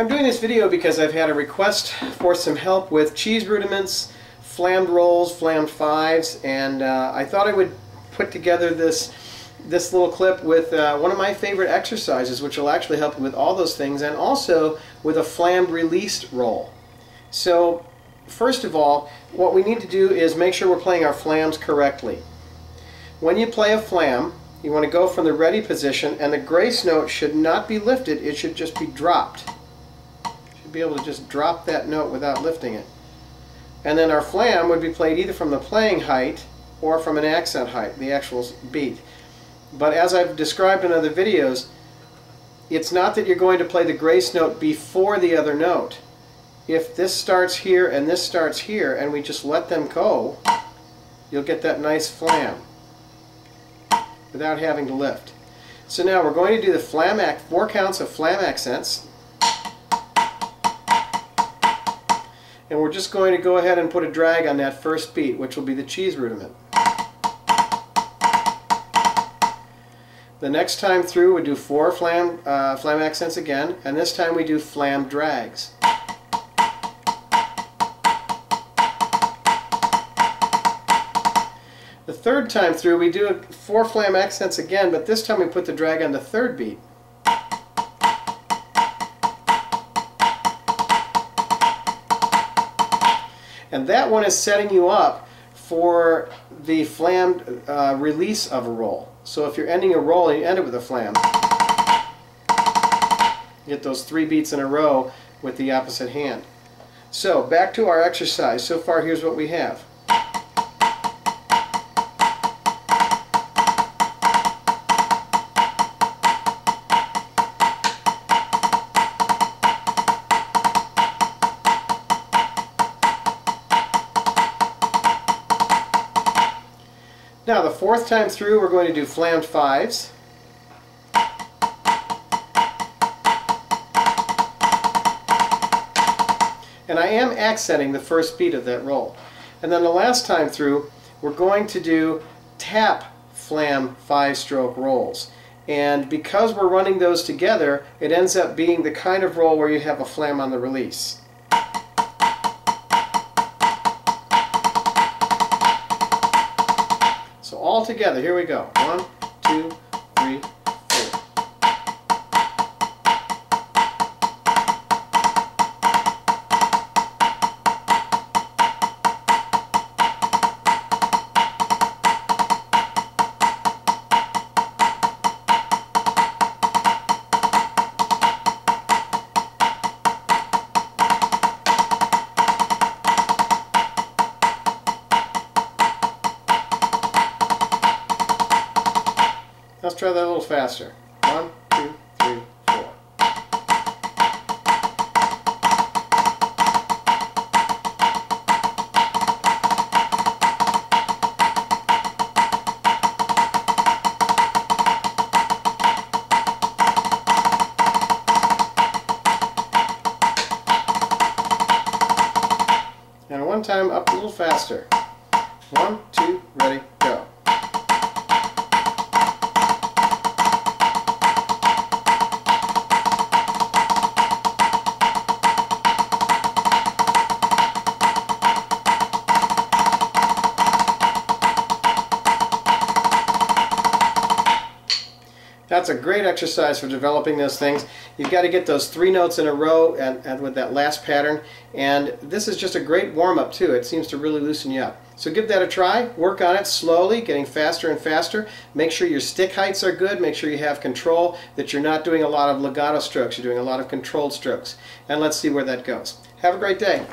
I'm doing this video because I've had a request for some help with cheese rudiments, flammed rolls, flammed fives, and uh, I thought I would put together this this little clip with uh, one of my favorite exercises which will actually help you with all those things and also with a flammed released roll. So first of all what we need to do is make sure we're playing our flams correctly. When you play a flam you want to go from the ready position and the grace note should not be lifted it should just be dropped be able to just drop that note without lifting it. And then our flam would be played either from the playing height or from an accent height, the actual beat. But as I've described in other videos, it's not that you're going to play the grace note before the other note. If this starts here and this starts here and we just let them go, you'll get that nice flam without having to lift. So now we're going to do the flam act, four counts of flam accents. And we're just going to go ahead and put a drag on that first beat, which will be the cheese rudiment. The next time through we do four flam, uh, flam accents again, and this time we do flam drags. The third time through we do four flam accents again, but this time we put the drag on the third beat. And that one is setting you up for the flammed uh, release of a roll. So if you're ending a roll and you end it with a flam, you get those three beats in a row with the opposite hand. So back to our exercise. So far here's what we have. Now the fourth time through we're going to do flammed fives. And I am accenting the first beat of that roll. And then the last time through we're going to do tap flam five stroke rolls. And because we're running those together, it ends up being the kind of roll where you have a flam on the release. Together. Here we go. One, two, three, Let's try that a little faster. One, two, three, four. And one time up a little faster. One, two, ready, go. That's a great exercise for developing those things. You've got to get those three notes in a row and, and with that last pattern. And this is just a great warm-up too. It seems to really loosen you up. So give that a try. Work on it slowly, getting faster and faster. Make sure your stick heights are good. Make sure you have control, that you're not doing a lot of legato strokes. You're doing a lot of controlled strokes. And let's see where that goes. Have a great day.